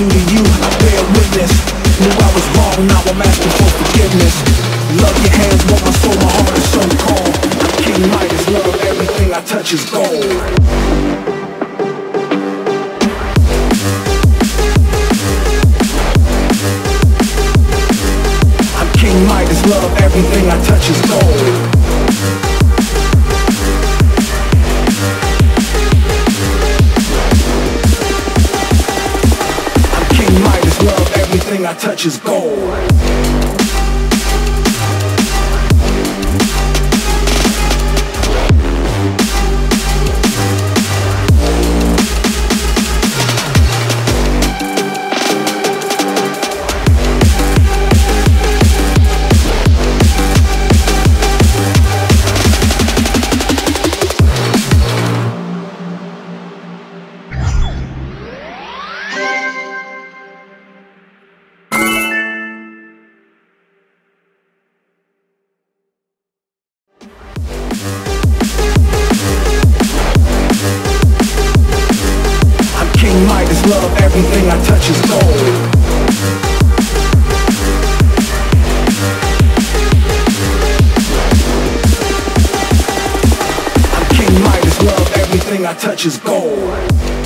do to you, I bear witness. Knew I was wrong, now I'm asking for forgiveness. Love your hands, want my soul, my heart is so cold. King Midas, love everything I touch is gold. I'm King Midas, love everything I touch is gold. Everything I touch is gold. Love everything I touch is gold. I'm King Midas, love everything I touch is gold.